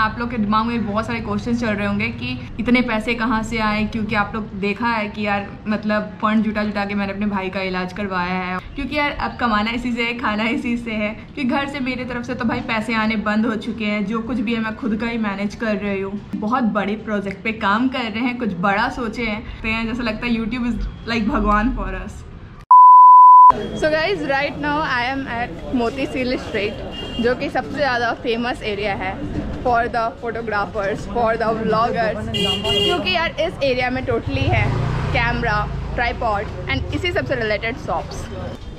आप लोग के दिमाग में बहुत सारे क्वेश्चन चल रहे होंगे कि इतने पैसे कहाँ से आए, क्योंकि आप लोग देखा है कि यार मतलब फंड जुटा जुटा के मैंने अपने भाई का इलाज करवाया है। क्योंकि यार, अब कमाना इसी से है, खाना इसी से है। कि घर से मेरी तरफ़ से तो भाई पैसे आने बंद हो चुके हैं, जो कुछ भी है मैं खुद का ही मैनेज कर रही हूँ। बहुत बड़े प्रोजेक्ट पे काम कर रहे हैं, कुछ बड़ा सोचे हैं तो जैसा लगता है यूट्यूब इज़ लाइक भगवान for us so guys right now I am at Moti Seel street जो कि सबसे ज़्यादा फ़ेमस एरिया है। For the photographers for the vloggers क्योंकि यार इस एरिया में टोटली है कैमरा ट्राईपॉड एंड इसी सबसे रिलेटेड शॉप्स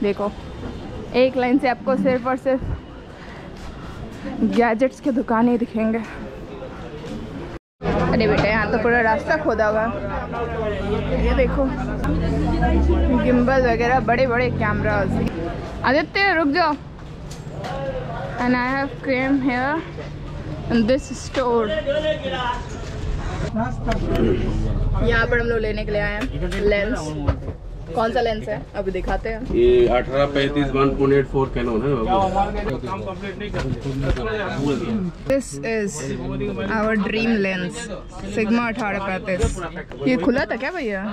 देखो, एक लाइन से आपको सिर्फ़ और सिर्फ़ गैजेट्स की ही दिखेंगे। अरे बेटा, यहाँ तो पूरा रास्ता खोदा हुआ। ये देखो गिम्बल वगैरह बड़े बड़े कैमराज आदित्य, रुक जाओ। And I have came here in this store यहाँ पर हम लोग लेने के लिए आए हैं। लेंस कौन सा लेंस है? अभी दिखाते हैं। ये अठारह पैंतीस one point eight four Canon है this is our dream lens Sigma अठारह पैंतीस। ये खुला था क्या भैया?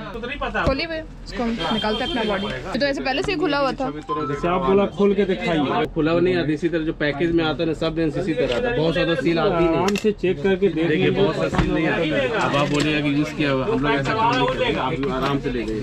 खोलिए भैया इसको निकालते अपना बॉडी तो ऐसे पहले से ही खुला हुआ था। जैसे आप बोला खोल के दिखाइए। खुला हुआ नहीं आता इसी तरह जो पैकेज में आता है ना सब लेंस इसी तरह आता है। बहुत ज़्यादा सील आती है। आराम से चेक करके देखिए बहुत सा सील नहीं आता। अब आप बोलिएगा कि यूज़ किया हुआ हम लोग ऐसा काम नहीं करेंगे। आप आराम से ले जाइए।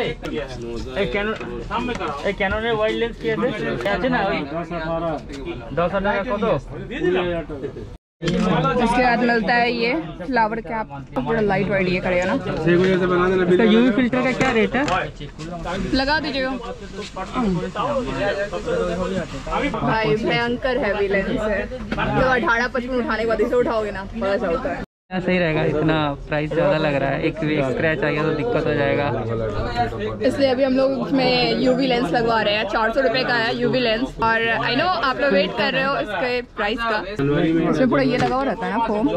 এই ক্যাননের ওয়াইড লেন্স কি আছে আছে না ওই দশ হাজার টাকা কত उसके बाद मिलता है ये फ्लावर कैप पूरा लाइट वाइट ये करेगा ना जैसे बना देना इसका यूवी फिल्टर का क्या रेट है लगा दीजिएगा भाई भयंकर हैवी लेंस है तो अठारह पचपन उठाने के बाद इसे उठाओगे ना पता चलता है सही रहेगा इतना प्राइस ज़्यादा लग रहा है। एक स्क्रैच आ गया तो दिक्कत हो जाएगा। इसलिए अभी हम लोग उसमें यूवी लेंस लगवा रहे हैं। चार सौ रुपये का है यूवी लेंस और आई नो आप लोग वेट कर रहे हो इसके प्राइस का। इसमें पूरा ये लगा हुआ रहता है ना फोम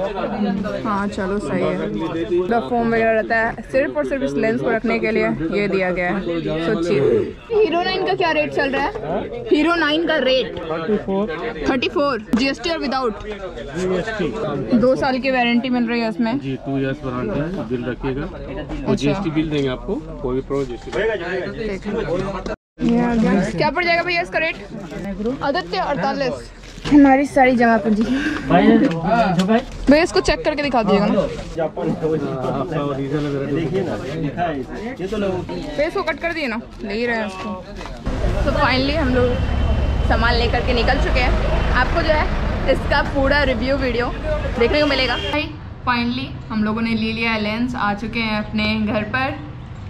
हाँ चलो सही है। पूरा फोम वगैरह रहता है। सिर्फ़ और सिर्फ़ इस लेंस को रखने के लिए ये दिया गया है। सोचिए। हीरो नाइन का क्या रेट चल रहा है? हीरो नाइन का रेट थर्टी फोर जीएसटी और विदाउट दो साल की वारंटी मिल रही है उसमें? जी टू इयर्स वारंटी है बिल रखिएगा। और जीएसटी बिल देंगे आपको कोई भी प्रॉब्लम जीएसटी क्या पड़ जाएगा भैया इसका रेट आदित्य अड़तालीस। हमारी सारी जमा पूंजी भैया इसको चेक करके दिखा दीजिएगा ना। भैया इसको कट कर दिए ना। ले ही रहे हैं इसको। तो फाइनली हम लोग सामान लेकर के निकल चुके हैं। आपको जो है इसका पूरा रिव्यू वीडियो देखने को मिलेगा। भाई फाइनली हम लोगों ने ले लिया है लेंस आ चुके हैं अपने घर पर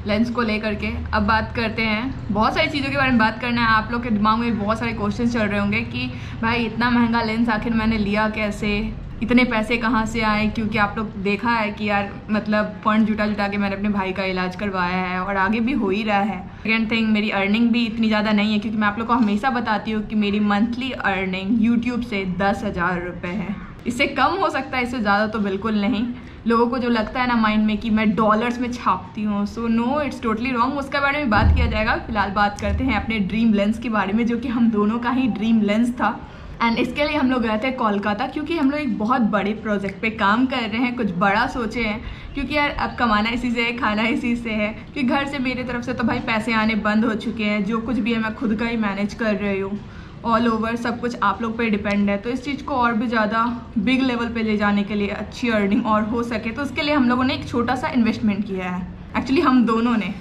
लेंस को लेकर के। अब बात करते हैं। बहुत सारी चीज़ों के बारे में बात करना है। आप लोग के दिमाग में बहुत सारे क्वेश्चन चल रहे होंगे कि, भाई, इतना महँगा लेंस आखिर मैंने लिया कैसे? इतने पैसे कहाँ से आए? क्योंकि आप लोग देखा है कि यार मतलब फंड जुटा जुटा के मैंने अपने भाई का इलाज करवाया है और आगे भी हो ही रहा है। सेकेंड थिंग मेरी अर्निंग भी इतनी ज़्यादा नहीं है, क्योंकि मैं आप लोग को हमेशा बताती हूँ कि मेरी मंथली अर्निंग यूट्यूब से दस हज़ार रुपये है। इससे कम हो सकता है, इससे ज़्यादा तो बिल्कुल नहीं। लोगों को जो लगता है ना माइंड में कि मैं डॉलर्स में छापती हूँ so no it's totally wrong उसके बारे में बात किया जाएगा। फ़िलहाल बात करते हैं अपने ड्रीम लेंस के बारे में, जो कि हम दोनों का ही ड्रीम लेंस था। एंड इसके लिए हम लोग गए थे कोलकाता, क्योंकि हम लोग एक बहुत बड़े प्रोजेक्ट पे काम कर रहे हैं, कुछ बड़ा सोचे हैं। क्योंकि यार, अब कमाना इसी से है, खाना इसी से है। क्योंकि घर से मेरी तरफ़ से तो भाई पैसे आने बंद हो चुके हैं, जो कुछ भी है मैं खुद का ही मैनेज कर रही हूँ। ऑल ओवर सब कुछ आप लोग पे डिपेंड है। तो इस चीज़ को और भी ज़्यादा बिग लेवल पे ले जाने के लिए अच्छी अर्निंग और हो सके तो उसके लिए हम लोगों ने एक छोटा सा इन्वेस्टमेंट किया है। एक्चुअली हम दोनों ने।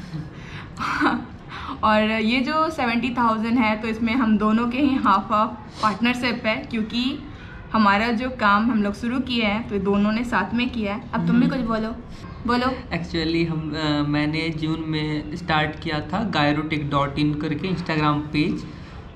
और ये जो सेवेंटी थाउज़ेंड है तो इसमें हम दोनों के ही हाफ़ हाफ़ पार्टनरशिप है क्योंकि हमारा जो काम हम लोग शुरू किए हैं तो दोनों ने साथ में किया है। अब तुम भी कुछ बोलो। बोलो। एक्चुअली हम अ, मैंने जून में स्टार्ट किया था गायरोटिक डॉट इन करके इंस्टाग्राम पेज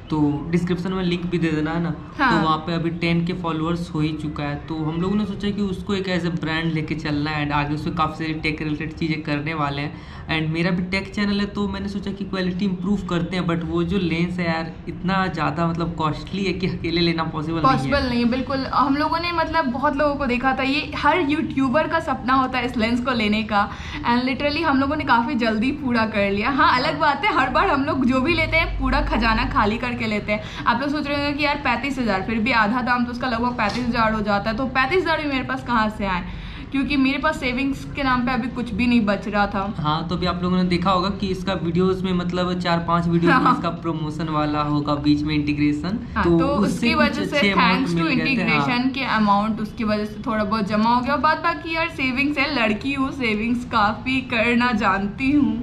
तो डिस्क्रिप्शन में लिंक भी दे देना है ना? हाँ। तो वहाँ पे अभी टेन के फॉलोअर्स हो ही चुका है। तो हम लोगों ने सोचा कि उसको एक एज ए ब्रांड लेके चलना है एंड आगे उसमें काफ़ी सारी टेक रिलेटेड चीज़ें करने वाले हैं। एंड मेरा भी टेक चैनल है तो मैंने सोचा कि क्वालिटी इंप्रूव करते हैं बट वो जो लेंस है यार इतना ज़्यादा मतलब कॉस्टली है कि अकेले लेना पॉसिबल नहीं पॉसिबल नहीं है बिल्कुल। हम लोगों ने मतलब बहुत लोगों को देखा था ये हर यूट्यूबर का सपना होता है इस लेंस को लेने का। एंड लिटरली हम लोगों ने काफ़ी जल्दी पूरा कर लिया। हाँ अलग बात है हर बार हम लोग जो भी लेते हैं पूरा खजाना खाली करके लेते हैं। आप लोग सोच रहे होंगे कि यार पैंतीस हज़ार फिर भी आधा दाम तो उसका लगभग पैंतीस हज़ार हो जाता है। तो पैंतीस हज़ार भी मेरे पास कहाँ से आए? क्योंकि मेरे पास सेविंग्स के नाम पे अभी कुछ भी नहीं बच रहा था। हाँ तो अभी आप लोगों ने देखा होगा कि इसका वीडियोस में मतलब चार पाँच वीडियो हाँ। इसका प्रमोशन वाला होगा बीच में इंटीग्रेशन हाँ, तो, तो उसकी वजह से थैंक्स टू थे, हाँ। इंटीग्रेशन के अमाउंट उसकी वजह से थोड़ा बहुत जमा हो गया। और बात बाकी यार सेविंग्स है लड़की हूँ सेविंग्स काफ़ी करना जानती हूँ।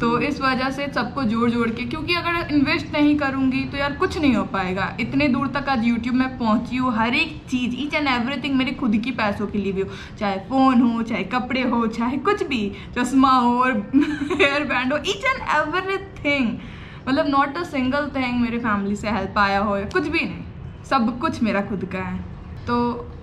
तो इस वजह से सबको जोड़ जोड़ के, क्योंकि अगर इन्वेस्ट नहीं करूँगी तो यार कुछ नहीं हो पाएगा। इतने दूर तक आज यूट्यूब में पहुँची हूँ, हर एक चीज़ ईच एंड एवरीथिंग मेरे खुद की पैसों के लिए भी हो। चाहे फ़ोन हो, चाहे कपड़े हो, चाहे कुछ भी, चश्मा हो और हेयर बैंड हो ईच एंड एवरीथिंग मतलब नॉट अ सिंगल थिंग मेरे फैमिली से हेल्प आया हो, कुछ भी नहीं। सब कुछ मेरा खुद का है। तो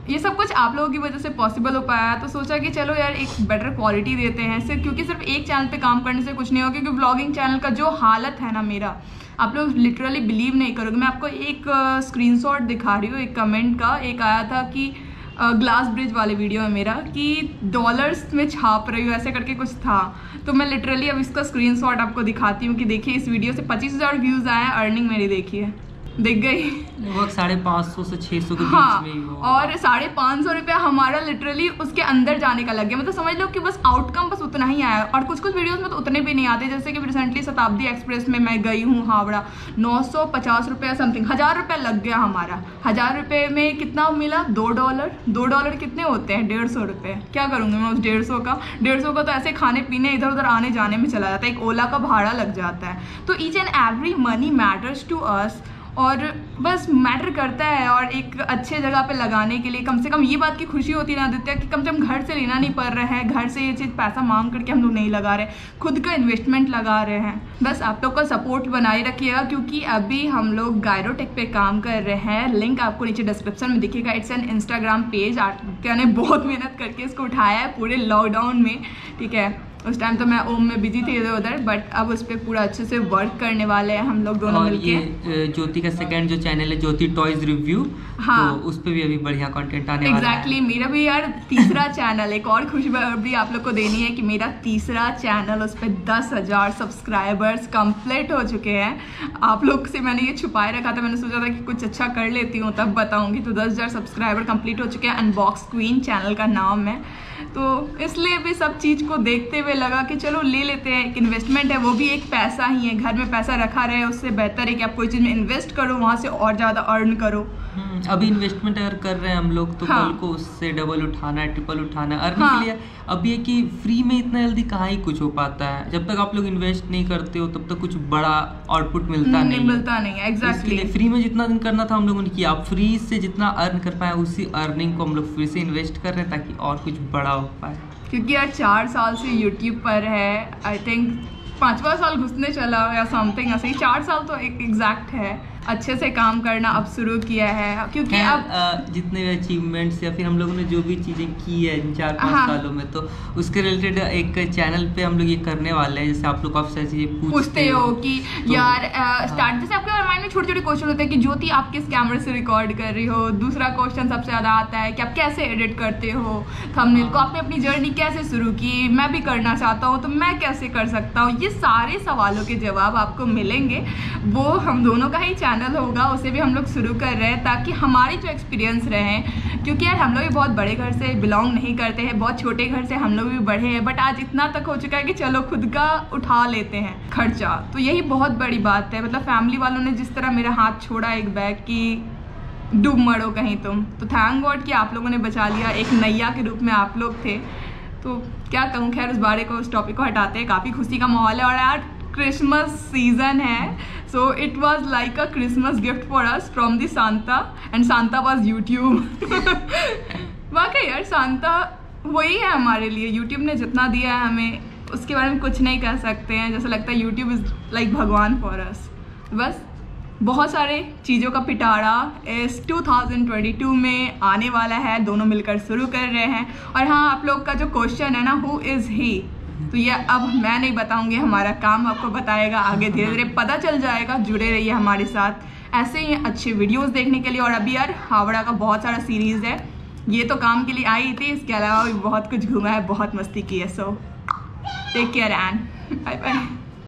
ये सब कुछ आप लोगों की वजह से पॉसिबल हो पाया। तो सोचा कि चलो यार, एक बेटर क्वालिटी देते हैं सिर्फ़, क्योंकि सिर्फ़ एक चैनल पे काम करने से कुछ नहीं होगा, क्योंकि ब्लॉगिंग चैनल का जो हालत है ना मेरा, आप लोग लिटरली बिलीव नहीं करोगे। मैं आपको एक स्क्रीनशॉट दिखा रही हूँ, एक कमेंट का। एक आया था कि ग्लास ब्रिज वाले वीडियो है मेरा, कि डॉलर्स में छाप रही हूँ, ऐसे करके कुछ था। तो मैं लिटरली अब इसका स्क्रीनशॉट आपको दिखाती हूँ कि देखिए, इस वीडियो से पच्चीस हज़ार व्यूज़ आए अर्निंग मेरी देखिए दिख गई। लगभग साढ़े पाँच सौ से छह सौ के हाँ बीच में ही और साढ़े पाँच सौ रुपया हमारा लिटरली उसके अंदर जाने का लग गया। मतलब समझ लो कि बस आउटकम बस उतना ही आया। और कुछ कुछ वीडियोस में तो उतने भी नहीं आते जैसे कि रिसेंटली शताब्दी एक्सप्रेस में मैं गई हूँ हावड़ा। नौ सौ पचास रुपया समथिंग हज़ार रुपया लग गया हमारा। हज़ार रुपये में कितना मिला? दो डॉलर दो डॉलर कितने होते हैं? डेढ़ सौ रुपये। क्या करूँगी मैं उस डेढ़ सौ का? डेढ़ सौ का तो ऐसे खाने पीने इधर उधर आने जाने में चला जाता है। एक ओला का भाड़ा लग जाता है। तो each and every money matters to us और बस मैटर करता है और एक अच्छे जगह पे लगाने के लिए। कम से कम ये बात की खुशी होती है ना, आदित्य, कि कम से कम घर से लेना नहीं पड़ रहा है। घर से ये चीज़ पैसा मांग करके हम लोग नहीं लगा रहे खुद का इन्वेस्टमेंट लगा रहे हैं। बस आप लोग का सपोर्ट बनाए रखिएगा, क्योंकि अभी हम लोग गायरोटेक पे काम कर रहे हैं। लिंक आपको नीचे डिस्क्रिप्शन में दिखेगा। It's an Instagram page Aditya ने बहुत मेहनत करके इसको उठाया है पूरे लॉकडाउन में। ठीक है? उस टाइम तो मैं ओम में बिज़ी थी इधर उधर बट अब उस पर पूरा अच्छे से वर्क करने वाले हैं हम लोग दोनों और मिलके। ये ज्योति का सेकंड जो चैनल है ज्योति टॉयज रिव्यू हाँ। तो उस पे भी अभी बढ़िया कंटेंट आने वाला है। एग्जैक्टली मेरा भी यार तीसरा चैनल एक और खुशखबर आप लोग को देनी है कि मेरा तीसरा चैनल उस पर दस हज़ार सब्सक्राइबर्स कंप्लीट हो चुके हैं। आप लोग से मैंने ये छुपाए रखा था मैंने सोचा था कि कुछ अच्छा कर लेती हूँ तब बताऊँगी। तो दस हज़ार सब्सक्राइबर कंप्लीट हो चुके हैं अनबॉक्स क्वीन चैनल का नाम है। तो इसलिए भी सब चीज़ को देखते हुए लगा कि चलो ले लेते हैं, एक इन्वेस्टमेंट है, वो भी एक पैसा ही है, घर में पैसा रखा रहे उससे बेहतर है कि आप कोई चीज़ में इन्वेस्ट करो, वहाँ से और ज़्यादा अर्न करो। अभी इन्वेस्टमेंट अगर कर रहे हैं हम लोग तो हाँ। कल को उससे डबल उठाना है ट्रिपल उठाना है। अर्निंग हाँ। के लिए अब ये कि फ्री में इतना जल्दी कहाँ ही कुछ हो पाता है? जब तक आप लोग इन्वेस्ट नहीं करते हो तब तक कुछ बड़ा आउटपुट मिलता नहीं नहीं मिलता नहीं है एग्जैक्टली लिए फ्री में जितना दिन करना था हम लोगों ने किया आप फ्री से जितना अर्न कर पाए उसी अर्निंग को हम लोग फिर से इन्वेस्ट कर रहे हैं ताकि और कुछ बड़ा हो पाए। क्योंकि यार चार साल से यूट्यूब पर है आई थिंक पांचवा साल घुसने चला या समथिंग ऐसे ही चार साल तो एक एग्जैक्ट है। अच्छे से काम करना अब शुरू किया है क्योंकि अब जितने भी अचीवमेंट्स या फिर हम लोगों ने जो भी चीज़ें की है इन चार पाँच हाँ। सालों में तो उसके रिलेटेड एक चैनल पे हम लोग ये करने वाले हैं जैसे आप लोग काफ़ी सारी चीज़ें पूछते, पूछते हो। कि तो- यार स्टार्ट जैसे आपके माइंड में छोटे छोटे क्वेश्चन होते हैं कि ज्योति आप किस कैमरे से रिकॉर्ड कर रही हो? दूसरा क्वेश्चन सबसे ज़्यादा आता है कि आप कैसे एडिट करते हो? थंबनेल को आपने अपनी जर्नी कैसे शुरू की? मैं भी करना चाहता हूँ तो मैं कैसे कर सकता हूँ? ये सारे सवालों के जवाब आपको मिलेंगे। वो हम दोनों का ही चैनल होगा, उसे भी हम लोग शुरू कर रहे हैं ताकि हमारी जो एक्सपीरियंस रहे। क्योंकि यार हम लोग भी बहुत बड़े घर से बिलोंग नहीं करते हैं, बहुत छोटे घर से हम लोग भी बढ़े हैं बट आज इतना तक हो चुका है कि चलो खुद का उठा लेते हैं खर्चा। तो यही बहुत बड़ी बात है। मतलब फैमिली वालों ने जिस तरह मेरा हाथ छोड़ा एक बैग की डूब मरो कहीं तुम। तो थैंक गॉड कि आप लोगों ने बचा लिया, एक नैया के रूप में आप लोग थे। तो क्या कहूँ, खैर उस बारे को, उस टॉपिक को हटाते हैं। काफ़ी खुशी का माहौल है और यार क्रिसमस सीज़न है. So it was like a Christmas gift for us from the Santa and Santa was YouTube वाकई यार सांता वही है हमारे लिए. यूट्यूब ने जितना दिया है हमें, उसके बारे में कुछ नहीं कह सकते हैं. जैसे लगता है यूट्यूब इज़ लाइक भगवान फॉर अस बस, बहुत सारे चीज़ों का पिटारा इस 2022 में आने वाला है. दोनों मिलकर शुरू कर रहे हैं. और हाँ आप लोग का जो क्वेश्चन है ना हु इज़ ही तो ये अब मैं नहीं बताऊँगी, हमारा काम आपको बताएगा आगे धीरे धीरे पता चल जाएगा, जुड़े रहिए हमारे साथ। ऐसे ही अच्छे वीडियोस देखने के लिए, और अभी यार हावड़ा का बहुत सारा सीरीज़ है, ये तो काम के लिए आई थी, इसके अलावा भी बहुत कुछ घूमा है, बहुत मस्ती की है so take care and bye bye